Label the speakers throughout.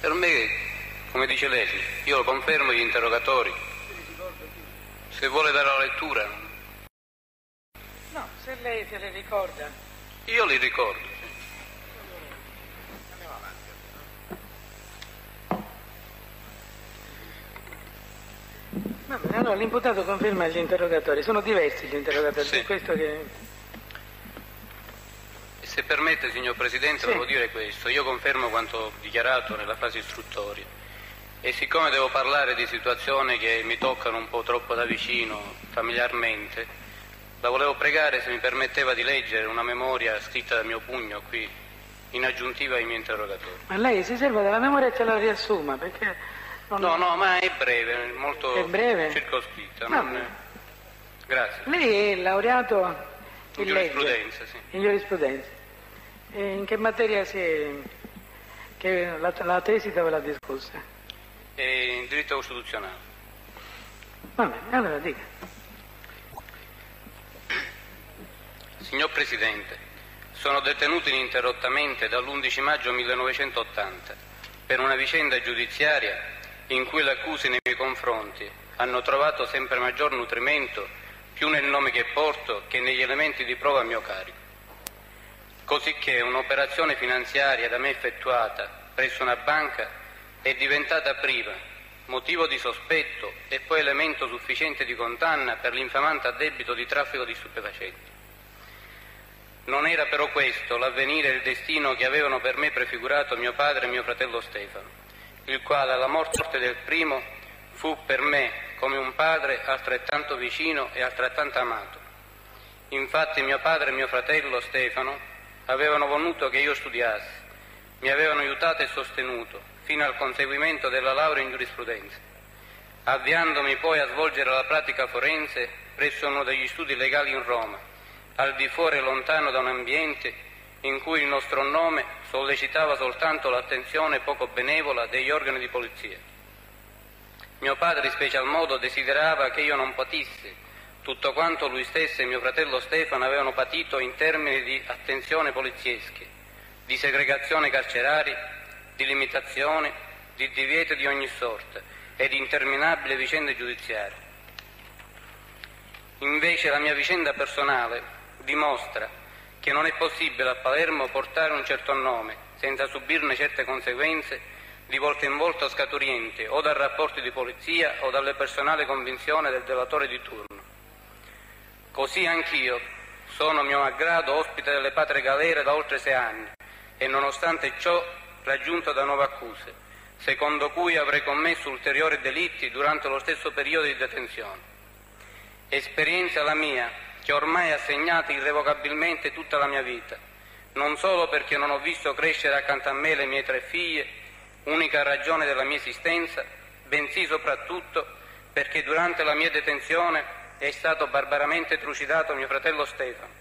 Speaker 1: Per me, come dice lei, io confermo gli interrogatori. Se vuole dare la lettura.
Speaker 2: No, se lei se le ricorda.
Speaker 1: Io li ricordo.
Speaker 2: Allora l'imputato conferma gli interrogatori, sono diversi gli interrogatori,
Speaker 1: Sì.
Speaker 2: questo che...
Speaker 1: Se permette, signor Presidente,
Speaker 2: Sì.
Speaker 1: volevo dire questo. Io confermo quanto dichiarato nella fase istruttoria. E siccome devo parlare di situazioni che mi toccano un po' troppo da vicino, familiarmente, la volevo pregare se mi permetteva di leggere una memoria scritta dal mio pugno qui, in aggiuntiva ai miei interrogatori.
Speaker 2: Ma lei si serva della memoria e ce la riassuma, perché... non-
Speaker 1: No, no, ma è breve, molto
Speaker 2: È breve?
Speaker 1: circoscritta. Non-
Speaker 2: bene.
Speaker 1: Grazie.
Speaker 2: Lei è laureato in,
Speaker 1: In
Speaker 2: legge,
Speaker 1: giurisprudenza, sì.
Speaker 2: in giurisprudenza. E in che materia si è... che la, la tesi dove l'ha discussa?
Speaker 1: E in diritto costituzionale.
Speaker 2: Va bene, allora dica.
Speaker 1: Signor Presidente, sono detenuto ininterrottamente dall'11 maggio 1980 per una vicenda giudiziaria in cui le accuse nei miei confronti hanno trovato sempre maggior nutrimento più nel nome che porto che negli elementi di prova a mio carico. Cosicché un'operazione finanziaria da me effettuata presso una banca è diventata prima motivo di sospetto e poi elemento sufficiente di condanna per l'infamante addebito di traffico di stupefacenti. Non era però questo l'avvenire e il destino che avevano per me prefigurato mio padre e mio fratello Stefano, il quale alla morte del primo fu per me come un padre altrettanto vicino e altrettanto amato. Infatti mio padre e mio fratello Stefano avevano voluto che io studiassi, mi avevano aiutato e sostenuto fino al conseguimento della laurea in giurisprudenza, avviandomi poi a svolgere la pratica forense presso uno degli studi legali in Roma, al di fuori e lontano da un ambiente in cui il nostro nome sollecitava soltanto l'attenzione poco benevola degli organi di polizia. Mio padre in special modo desiderava che io non patissi tutto quanto lui stesso e mio fratello Stefano avevano patito in termini di attenzione poliziesche, di segregazione carceraria, di limitazione, di divieto di ogni sorta e di interminabili vicende giudiziarie. Invece la mia vicenda personale dimostra che non è possibile a Palermo portare un certo nome senza subirne certe conseguenze di volta in volta scaturiente o dal rapporto di polizia o dalle personali convinzioni del delatore di turno. Così anch'io sono mio malgrado ospite delle patrie galere da oltre sei anni e nonostante ciò raggiunto da nuove accuse, secondo cui avrei commesso ulteriori delitti durante lo stesso periodo di detenzione. Esperienza la mia che ormai ha segnato irrevocabilmente tutta la mia vita, non solo perché non ho visto crescere accanto a me le mie tre figlie, unica ragione della mia esistenza, bensì soprattutto perché durante la mia detenzione è stato barbaramente trucidato mio fratello Stefano,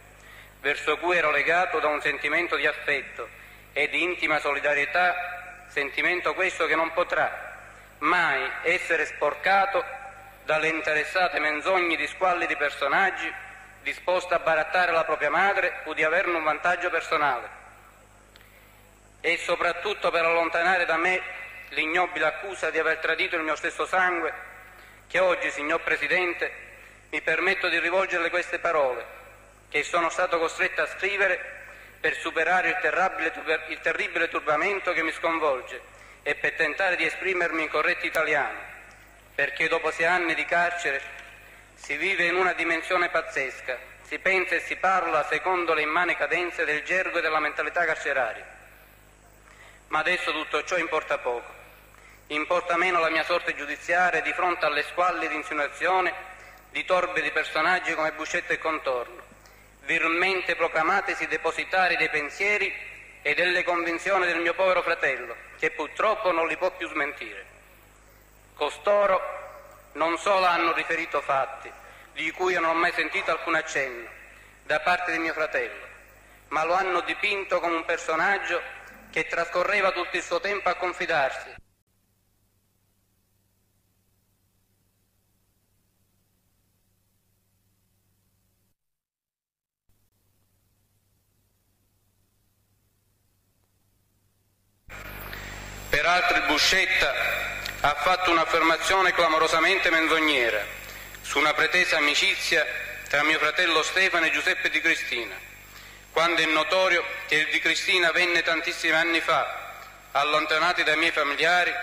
Speaker 1: verso cui ero legato da un sentimento di affetto e di intima solidarietà, sentimento questo che non potrà mai essere sporcato dalle interessate menzogne di squalli di personaggi disposti a barattare la propria madre o di averne un vantaggio personale. E soprattutto per allontanare da me l'ignobile accusa di aver tradito il mio stesso sangue, che oggi, signor Presidente, mi permetto di rivolgerle queste parole, che sono stato costretto a scrivere per superare il terribile, il terribile turbamento che mi sconvolge e per tentare di esprimermi in corretto italiano, perché dopo sei anni di carcere si vive in una dimensione pazzesca, si pensa e si parla secondo le immani cadenze del gergo e della mentalità carceraria. Ma adesso tutto ciò importa poco. Importa meno la mia sorte giudiziaria di fronte alle squalli di insinuazione di torbidi personaggi come Buscetto e Contorno, virmente proclamatesi depositari dei pensieri e delle convinzioni del mio povero fratello, che purtroppo non li può più smentire. Costoro non solo hanno riferito fatti di cui io non ho mai sentito alcun accenno da parte di mio fratello, ma lo hanno dipinto come un personaggio che trascorreva tutto il suo tempo a confidarsi. Peraltro il Buscetta ha fatto un'affermazione clamorosamente menzognera su una pretesa amicizia tra mio fratello Stefano e Giuseppe Di Cristina, quando è notorio che il Di Cristina venne tantissimi anni fa, allontanati dai miei familiari,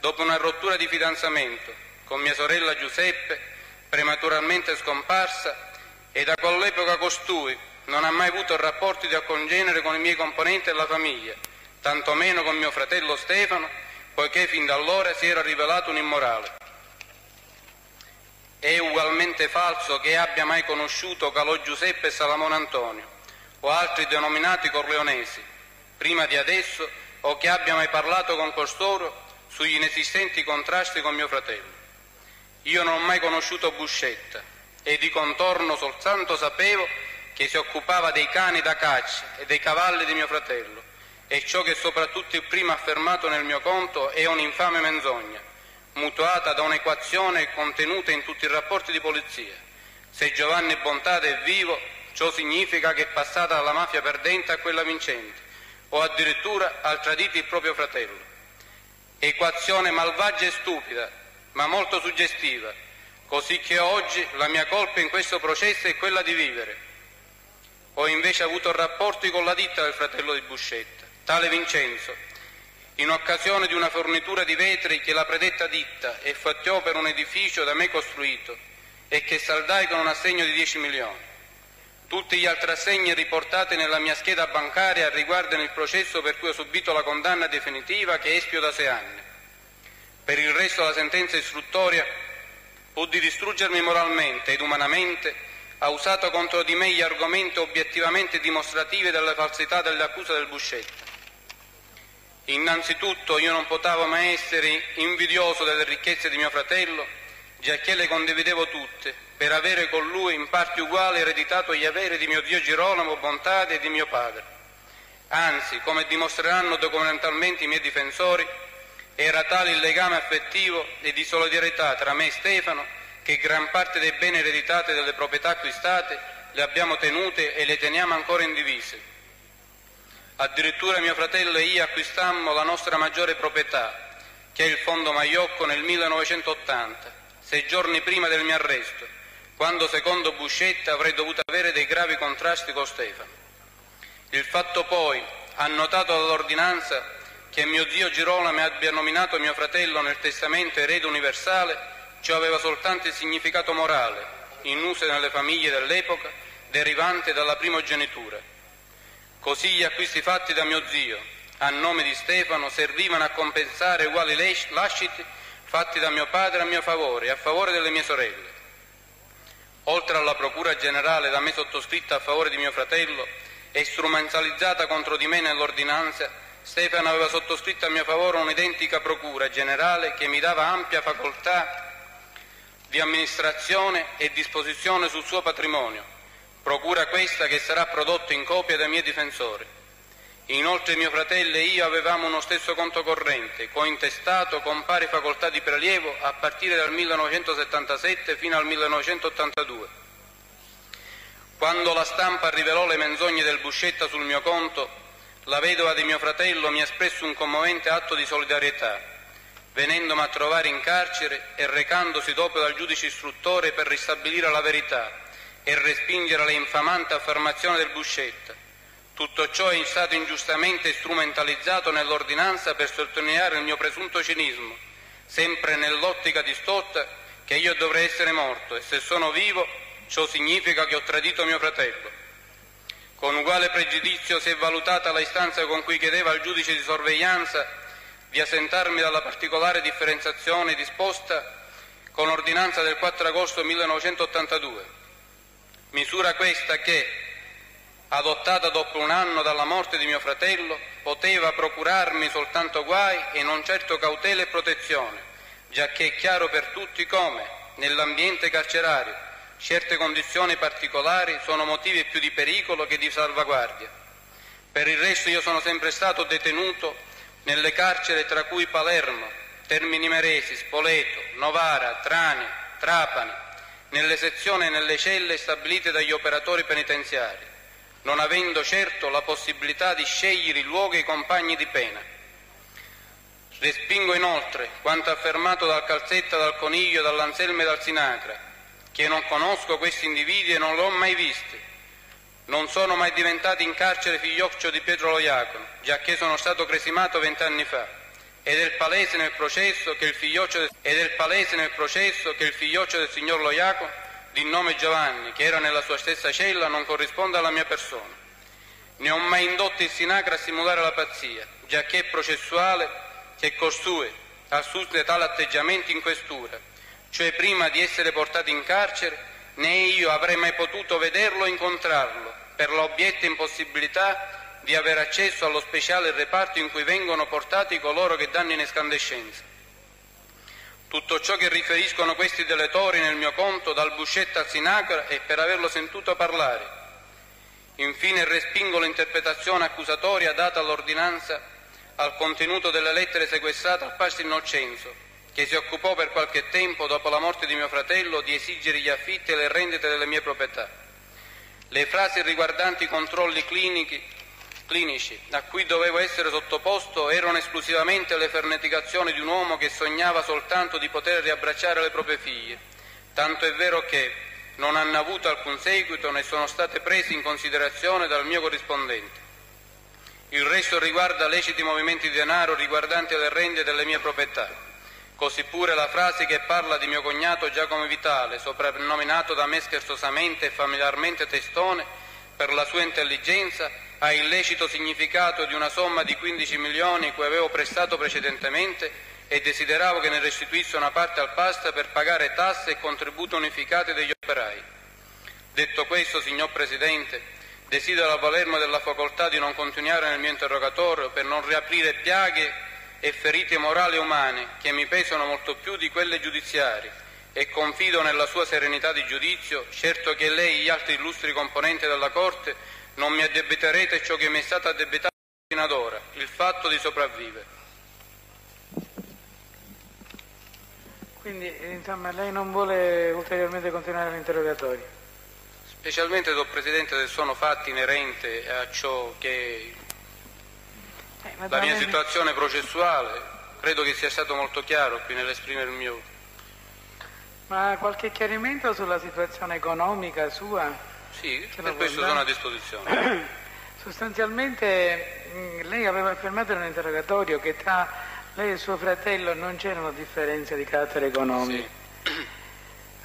Speaker 1: dopo una rottura di fidanzamento con mia sorella Giuseppe, prematuralmente scomparsa, e da quell'epoca costui non ha mai avuto rapporti di accongenere con i miei componenti della famiglia, tantomeno con mio fratello Stefano, poiché fin da allora si era rivelato un immorale. È ugualmente falso che abbia mai conosciuto Calò Giuseppe e Salamone Antonio, o altri denominati corleonesi, prima di adesso, o che abbia mai parlato con costoro sugli inesistenti contrasti con mio fratello. Io non ho mai conosciuto Buscetta e di contorno soltanto sapevo che si occupava dei cani da caccia e dei cavalli di mio fratello e ciò che soprattutto il primo affermato nel mio conto è un'infame menzogna, mutuata da un'equazione contenuta in tutti i rapporti di polizia. Se Giovanni Bontade è vivo, ciò significa che è passata dalla mafia perdente a quella vincente, o addirittura ha tradito il proprio fratello. Equazione malvagia e stupida, ma molto suggestiva, così che oggi la mia colpa in questo processo è quella di vivere. Ho invece avuto rapporti con la ditta del fratello di Buscetta, tale Vincenzo, in occasione di una fornitura di vetri che la predetta ditta effettuò per un edificio da me costruito e che saldai con un assegno di 10 milioni. Tutti gli altri assegni riportati nella mia scheda bancaria riguardano il processo per cui ho subito la condanna definitiva che espio da sei anni. Per il resto la sentenza istruttoria, pur di distruggermi moralmente ed umanamente, ha usato contro di me gli argomenti obiettivamente dimostrativi della falsità delle accuse del Buscetta. Innanzitutto io non potevo mai essere invidioso delle ricchezze di mio fratello, giacché le condividevo tutte, per avere con lui in parte uguale ereditato gli averi di mio zio Girolamo Bontade e di mio padre. Anzi, come dimostreranno documentalmente i miei difensori, era tale il legame affettivo e di solidarietà tra me e Stefano che gran parte dei beni ereditati e delle proprietà acquistate le abbiamo tenute e le teniamo ancora indivise Addirittura mio fratello e io acquistammo la nostra maggiore proprietà, che è il fondo Maiocco, nel 1980, sei giorni prima del mio arresto, quando secondo Buscetta avrei dovuto avere dei gravi contrasti con Stefano. Il fatto poi, annotato dall'ordinanza, che mio zio Girolamo abbia nominato mio fratello nel testamento erede universale, ciò aveva soltanto il significato morale, in uso nelle famiglie dell'epoca, derivante dalla primogenitura Così gli acquisti fatti da mio zio, a nome di Stefano, servivano a compensare uguali lasciti fatti da mio padre a mio favore e a favore delle mie sorelle. Oltre alla procura generale da me sottoscritta a favore di mio fratello e strumentalizzata contro di me nell'ordinanza, Stefano aveva sottoscritto a mio favore un'identica procura generale che mi dava ampia facoltà di amministrazione e disposizione sul suo patrimonio, procura questa che sarà prodotto in copia dai miei difensori. Inoltre mio fratello e io avevamo uno stesso conto corrente, cointestato con pari facoltà di prelievo a partire dal 1977 fino al 1982. Quando la stampa rivelò le menzogne del Buscetta sul mio conto, la vedova di mio fratello mi ha espresso un commovente atto di solidarietà, venendomi a trovare in carcere e recandosi dopo dal giudice istruttore per ristabilire la verità e respingere le infamanti affermazioni del Buscetta. Tutto ciò è stato ingiustamente strumentalizzato nell'ordinanza per sottolineare il mio presunto cinismo, sempre nell'ottica distorta che io dovrei essere morto e se sono vivo ciò significa che ho tradito mio fratello. Con uguale pregiudizio si è valutata la istanza con cui chiedeva al giudice di sorveglianza di assentarmi dalla particolare differenziazione disposta con ordinanza del 4 agosto 1982 misura questa che, adottata dopo un anno dalla morte di mio fratello, poteva procurarmi soltanto guai e non certo cautela e protezione, giacché è chiaro per tutti come, nell'ambiente carcerario, certe condizioni particolari sono motivi più di pericolo che di salvaguardia. Per il resto io sono sempre stato detenuto nelle carceri tra cui Palermo, Termini Meresi, Spoleto, Novara, Trani, Trapani, nelle sezioni e nelle celle stabilite dagli operatori penitenziari, non avendo certo la possibilità di scegliere i luoghi e i compagni di pena. Respingo inoltre quanto affermato dal Calzetta, dal Coniglio, dall'Anselmo e dal Sinacra, che non conosco questi individui e non li ho mai visti. Non sono mai diventati in carcere figlioccio di Pietro Loiacono, giacché sono stato cresimato vent'anni fa, ed è palese nel processo che il figlioccio del, ed è palese nel processo che il figlioccio del signor Loiacono, di nome Giovanni, che era nella sua stessa cella, non corrisponde alla mia persona. Ne ho mai indotto il Sinacra a simulare la pazzia, giacché è processuale che costui assunse tale atteggiamento in questura, cioè prima di essere portato in carcere, né io avrei mai potuto vederlo o incontrarlo, per l'obietta impossibilità di avere accesso allo speciale reparto in cui vengono portati coloro che danno in escandescenza. Tutto ciò che riferiscono questi deletori nel mio conto, dal Buscetta al Sinacra, è per averlo sentito parlare. Infine respingo l'interpretazione accusatoria data all'ordinanza al contenuto delle lettere sequestrate al padre Innocenzo, che si occupò per qualche tempo, dopo la morte di mio fratello, di esigere gli affitti e le rendite delle mie proprietà. Le frasi riguardanti i controlli clinici, clinici a cui dovevo essere sottoposto erano esclusivamente le ferneticazioni di un uomo che sognava soltanto di poter riabbracciare le proprie figlie, tanto è vero che non hanno avuto alcun seguito né sono state prese in considerazione dal mio corrispondente. Il resto riguarda leciti movimenti di denaro riguardanti le rende delle mie proprietà. Così pure la frase che parla di mio cognato Giacomo Vitale, soprannominato da me scherzosamente e familiarmente Testone, per la sua intelligenza, ha il lecito significato di una somma di 15 milioni cui avevo prestato precedentemente e desideravo che ne restituisse una parte al pasta per pagare tasse e contributi unificati degli operai. Detto questo, signor Presidente, Desidero avvalermi della facoltà di non continuare nel mio interrogatorio per non riaprire piaghe e ferite morali e umane che mi pesano molto più di quelle giudiziarie e confido nella sua serenità di giudizio, certo che lei e gli altri illustri componenti della Corte non mi addebiterete ciò che mi è stato addebitato fino ad ora, il fatto di sopravvivere.
Speaker 2: Quindi insomma lei non vuole ulteriormente continuare l'interrogatorio?
Speaker 1: specialmente do Presidente se sono fatti inerenti a ciò che eh, la mia situazione processuale, credo che sia stato molto chiaro qui nell'esprimere il mio.
Speaker 2: Ma qualche chiarimento sulla situazione economica sua?
Speaker 1: Sì, per questo sono a disposizione.
Speaker 2: Sostanzialmente mm, lei aveva affermato nell'interrogatorio che tra lei e suo fratello non c'erano differenze di carattere economico. Sì.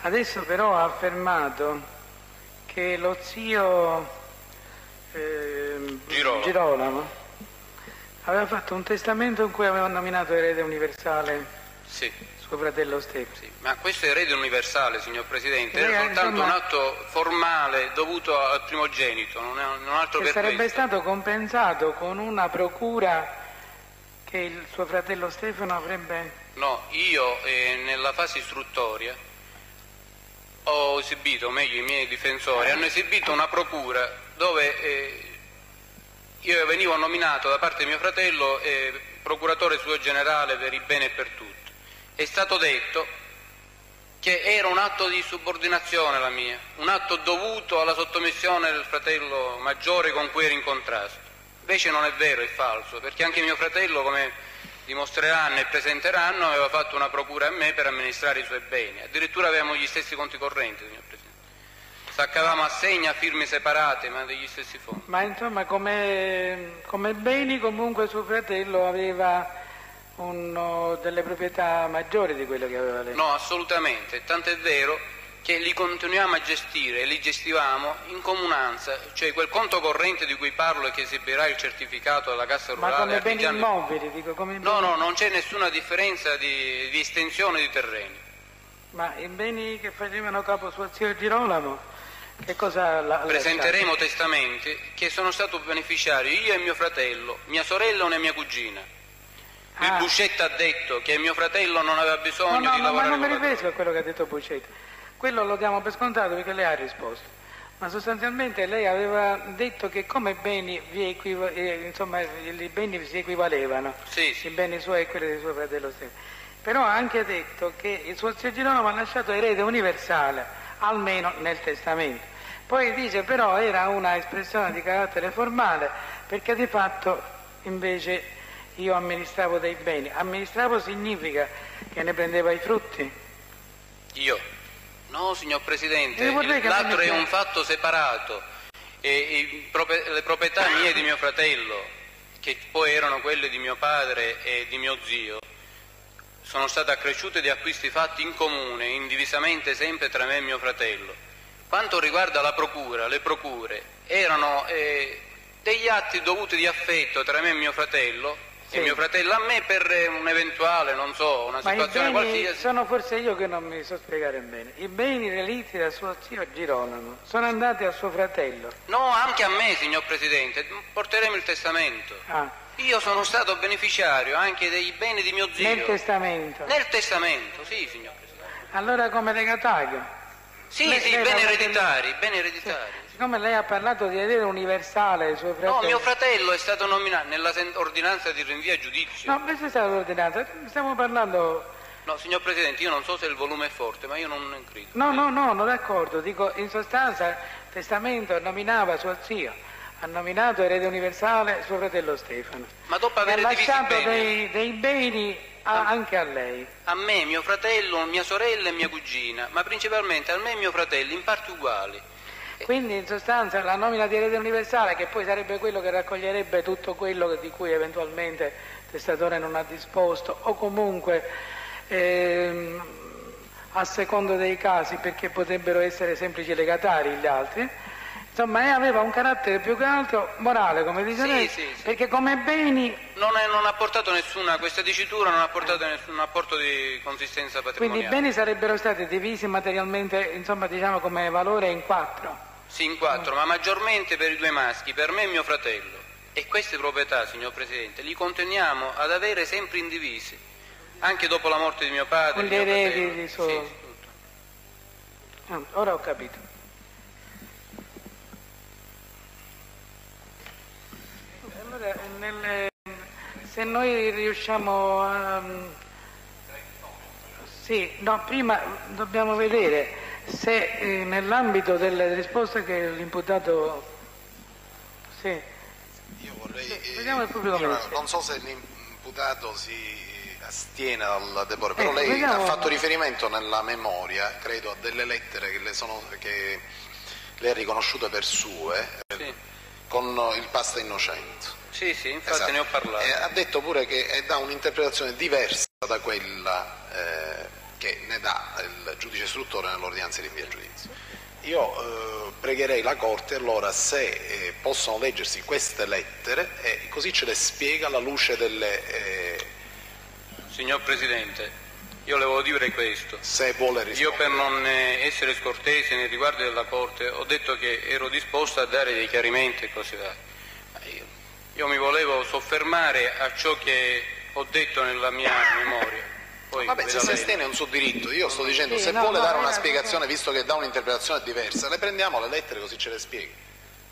Speaker 2: Adesso però ha affermato che lo zio eh, Girolamo. Girolamo. aveva fatto un testamento in cui aveva nominato erede universale
Speaker 1: sì.
Speaker 2: Suo fratello Stefano.
Speaker 1: Sì, ma questo erede universale, signor Presidente, era soltanto insomma, un atto formale dovuto al primogenito, non, è, non altro che
Speaker 2: sarebbe
Speaker 1: questo.
Speaker 2: stato compensato con una procura che il suo fratello Stefano avrebbe...
Speaker 1: No, io eh, nella fase istruttoria ho esibito, o meglio i miei difensori, hanno esibito una procura dove eh, io venivo nominato da parte di mio fratello eh, procuratore suo generale per il bene e per tutto. È stato detto che era un atto di subordinazione la mia, un atto dovuto alla sottomissione del fratello maggiore con cui ero in contrasto. Invece non è vero, è falso, perché anche mio fratello, come dimostreranno e presenteranno, aveva fatto una procura a me per amministrare i suoi beni. Addirittura avevamo gli stessi conti correnti, signor Presidente. Saccavamo assegni a firme separate, ma degli stessi fondi.
Speaker 2: Ma insomma, come, come beni comunque suo fratello aveva uno, delle proprietà maggiori di quelle che aveva lei?
Speaker 1: No, assolutamente. Tant'è vero che li continuiamo a gestire e li gestivamo in comunanza, cioè quel conto corrente di cui parlo e che esibirà il certificato della Cassa Rurale.
Speaker 2: Ma come beni immobili, dico, come
Speaker 1: No, no, non c'è nessuna differenza di, di, estensione di terreni.
Speaker 2: Ma i beni che facevano capo suo zio Girolamo, che cosa la,
Speaker 1: Presenteremo testamenti che sono stato beneficiario io e mio fratello, mia sorella e una mia cugina. Il ah. Buscetta ha detto che mio fratello non aveva bisogno
Speaker 2: no, no,
Speaker 1: di lavorare.
Speaker 2: Ma non mi riferisco a quello che ha detto Buscetta quello lo diamo per scontato perché lei ha risposto. Ma sostanzialmente lei aveva detto che come beni vi equiva- eh, insomma, i beni si equivalevano,
Speaker 1: sì, sì.
Speaker 2: i beni suoi e quelli di suo fratello stesso. Però ha anche detto che il suo zio Girolamo ha lasciato erede universale, almeno nel testamento. Poi dice però era una espressione di carattere formale perché di fatto invece io amministravo dei beni. Amministravo significa che ne prendeva i frutti?
Speaker 1: Io? No, signor Presidente, l'altro è un fatto separato. E prope- le proprietà mie e di mio fratello, che poi erano quelle di mio padre e di mio zio, sono state accresciute di acquisti fatti in comune, indivisamente sempre tra me e mio fratello. Quanto riguarda la procura, le procure erano eh, degli atti dovuti di affetto tra me e mio fratello
Speaker 2: Sì.
Speaker 1: mio fratello a me per eh, un eventuale, non so, una
Speaker 2: Ma
Speaker 1: situazione
Speaker 2: beni
Speaker 1: qualsiasi.
Speaker 2: sono forse io che non mi so spiegare bene. I beni relitti da suo zio Girolamo sono andati a suo fratello.
Speaker 1: No, anche a me, signor Presidente, porteremo il testamento.
Speaker 2: Ah,
Speaker 1: Io sono stato beneficiario anche dei beni di mio zio.
Speaker 2: nel testamento.
Speaker 1: Nel testamento, sì, signor Presidente.
Speaker 2: Allora come legatario?
Speaker 1: Sì,
Speaker 2: Lei-
Speaker 1: sì, beni ereditari, beni ereditari.
Speaker 2: Siccome lei ha parlato di erede universale, suo fratello...
Speaker 1: No, mio fratello è stato nominato nella ordinanza di rinvio a giudizio.
Speaker 2: No, questo è stato ordinato. Stiamo parlando...
Speaker 1: No, signor Presidente, io non so se il volume è forte, ma io non credo.
Speaker 2: No, no, no, non d'accordo. Dico, in sostanza, il testamento nominava suo zio. Ha nominato erede universale suo fratello Stefano.
Speaker 1: Ma dopo
Speaker 2: ha
Speaker 1: aver
Speaker 2: lasciato dei, dei beni a- anche a lei.
Speaker 1: a me, mio fratello, mia sorella e mia cugina, ma principalmente a me e mio fratello, in parti uguali.
Speaker 2: Quindi in sostanza la nomina di erede universale, che poi sarebbe quello che raccoglierebbe tutto quello di cui eventualmente il testatore non ha disposto, o comunque ehm, a secondo dei casi, perché potrebbero essere semplici legatari gli altri. Insomma, aveva un carattere più che altro morale, come dice
Speaker 1: Sì,
Speaker 2: lei,
Speaker 1: sì, sì.
Speaker 2: perché come beni,
Speaker 1: Non, è- non ha portato nessuna, questa dicitura non ha portato nessun apporto di consistenza
Speaker 2: quindi
Speaker 1: patrimoniale.
Speaker 2: i beni sarebbero stati divisi materialmente, insomma, diciamo come valore in quattro.
Speaker 1: Sì, in quattro, ma maggiormente per i due maschi, per me e mio fratello. E queste proprietà, signor Presidente, li continuiamo ad avere sempre indivisi, anche dopo la morte di mio padre.
Speaker 2: Con gli eredi suo-
Speaker 1: Sì, tutto.
Speaker 2: Ah, ora ho capito. Allora, nelle- se noi riusciamo a... Sì, no, prima dobbiamo vedere se eh, nell'ambito delle risposte che l'imputato... Sì,
Speaker 3: Io vorrei.
Speaker 2: Sì, vediamo il pubblico
Speaker 3: io non so se l'imputato si astiene dal deporre, però
Speaker 2: Ecco,
Speaker 3: lei
Speaker 2: vediamo-
Speaker 3: ha fatto riferimento nella memoria, credo, a delle lettere che le, sono, che le ha riconosciute per sue eh,
Speaker 1: Sì.
Speaker 3: con il pasta innocente.
Speaker 1: Sì, sì, infatti
Speaker 3: Esatto.
Speaker 1: ne ho parlato.
Speaker 3: E ha detto pure che è da un'interpretazione diversa da quella eh, che ne dà il giudice istruttore nell'ordinanza di rinvio a giudizio. Io eh, pregherei la Corte allora se eh, possono leggersi queste lettere e così ce le spiega alla luce delle... eh,
Speaker 1: Signor Presidente, io le volevo dire questo.
Speaker 3: se vuole
Speaker 1: Io
Speaker 3: rispondere.
Speaker 1: per non eh, essere scortese nei riguardi della Corte ho detto che ero disposto a dare dei chiarimenti e così Io, io mi volevo soffermare a ciò che ho detto nella mia memoria. Poi
Speaker 3: Vabbè, se si astiene è un suo diritto, io sto dicendo
Speaker 2: Sì,
Speaker 3: se
Speaker 2: no,
Speaker 3: vuole
Speaker 2: no,
Speaker 3: dare una
Speaker 2: era-
Speaker 3: spiegazione, visto che dà un'interpretazione diversa, le prendiamo le lettere così ce le spieghi.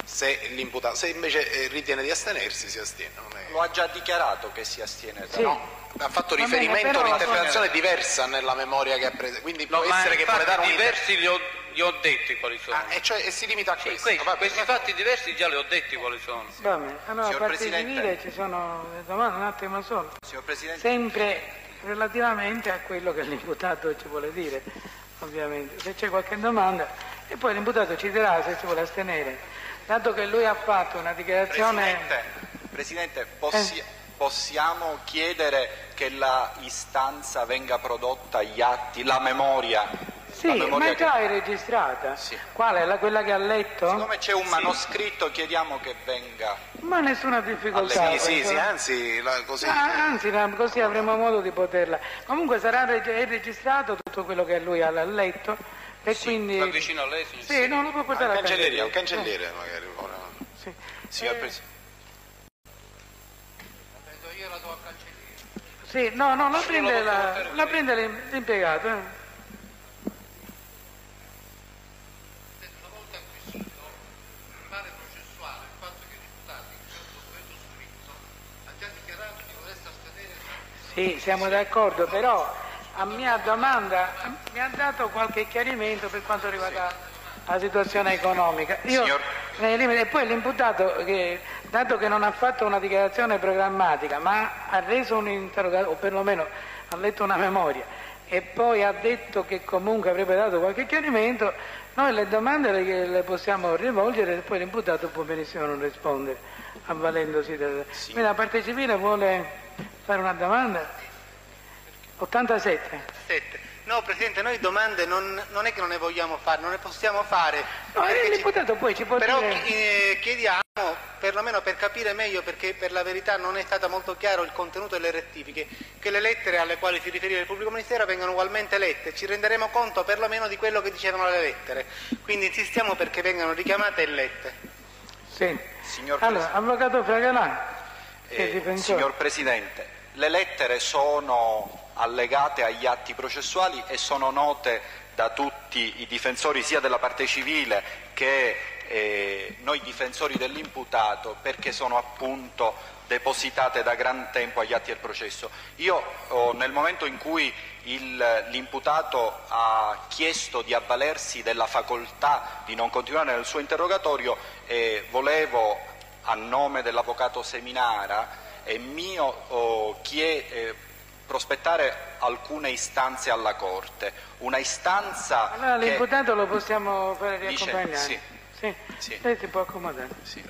Speaker 3: Se, l'imputato, se invece eh, ritiene di astenersi, si astiene. non è-
Speaker 4: Lo ha già dichiarato che si astiene da
Speaker 2: Sì.
Speaker 3: No, ha fatto
Speaker 2: Va bene,
Speaker 3: riferimento a un'interpretazione diversa nella memoria che ha preso, quindi
Speaker 1: No,
Speaker 3: può
Speaker 1: ma
Speaker 3: essere che vuole dare un
Speaker 1: diversi li ho, li ho detti quali sono.
Speaker 3: Ah, e, cioè, e si limita a
Speaker 1: Sì,
Speaker 3: questo.
Speaker 1: questi,
Speaker 3: va bene.
Speaker 1: questi fatti diversi già li ho detti quali sono.
Speaker 2: va bene. Allora,
Speaker 4: Signor Presidente.
Speaker 2: civile ci sono le domande, un attimo solo.
Speaker 4: Signor Presidente,
Speaker 2: Sempre relativamente a quello che l'imputato ci vuole dire, ovviamente. Se c'è qualche domanda, e poi l'imputato ci dirà se si vuole astenere. Dato che lui ha fatto una dichiarazione...
Speaker 4: Presidente, Presidente, possi- possiamo chiedere che la istanza venga prodotta agli atti, la memoria?
Speaker 2: Sì,
Speaker 4: la
Speaker 2: ma è già
Speaker 4: che-
Speaker 2: è registrata.
Speaker 4: Sì.
Speaker 2: Quale? La, quella che ha letto?
Speaker 4: Siccome c'è un manoscritto chiediamo che venga.
Speaker 2: Ma nessuna difficoltà.
Speaker 3: Sì, sì, sì, anzi, la- così.
Speaker 2: Ah, anzi, no, così avremo modo di poterla. Comunque sarà reg- è registrato tutto quello che lui ha letto e quindi...
Speaker 1: Sta vicino a lei, signor
Speaker 2: Sì, no, lo può portare a
Speaker 3: cancelleria, al
Speaker 2: cancelleria.
Speaker 3: cancelliere magari. ora.
Speaker 2: Sì.
Speaker 4: Signor
Speaker 2: Eh,
Speaker 4: Presidente.
Speaker 2: Sì, no, no, la prende, la, la prende l'im- l'impiegato. eh.
Speaker 5: Una volta acquisito, in fase processuale, il fatto che i deputati, in questo documento scritto, ha già dichiarato di volersi astenere
Speaker 2: Sì, siamo d'accordo, però a mia domanda mi ha dato qualche chiarimento per quanto riguarda la situazione economica. Io limiti. E poi l'imputato, che, dato che non ha fatto una dichiarazione programmatica, ma ha reso un interrogatorio, o perlomeno ha letto una memoria, e poi ha detto che comunque avrebbe dato qualche chiarimento, noi le domande le, le possiamo rivolgere e poi l'imputato può benissimo non rispondere, avvalendosi del... Quindi la parte civile vuole fare una domanda? 87.
Speaker 5: 7. No, Presidente, noi domande non, non, è che non ne vogliamo fare, non ne possiamo fare.
Speaker 2: No, l'imputato poi ci può
Speaker 5: però
Speaker 2: dire...
Speaker 5: eh, chiediamo, perlomeno per capire meglio, perché per la verità non è stato molto chiaro il contenuto delle rettifiche, che le lettere alle quali si riferiva il pubblico ministero vengano ugualmente lette. Ci renderemo conto perlomeno di quello che dicevano le lettere. Quindi insistiamo perché vengano richiamate e lette.
Speaker 2: Sì.
Speaker 4: Signor
Speaker 2: allora,
Speaker 4: Pres-
Speaker 2: Avvocato Fragalà, che
Speaker 4: Eh, signor Presidente, le lettere sono allegate agli atti processuali e sono note da tutti i difensori sia della parte civile che eh, noi difensori dell'imputato perché sono appunto depositate da gran tempo agli atti del processo. Io oh, nel momento in cui l'imputato ha chiesto di avvalersi della facoltà di non continuare nel suo interrogatorio eh, volevo a nome dell'avvocato Seminara è mio oh, chie- eh, prospettare alcune istanze alla Corte. Una istanza
Speaker 2: Allora
Speaker 4: che...
Speaker 2: l'imputato lo possiamo fare
Speaker 4: Dice,
Speaker 2: riaccompagnare?
Speaker 4: sì.
Speaker 2: Sì.
Speaker 4: Sì.
Speaker 2: Lei si può accomodare.
Speaker 4: Sì.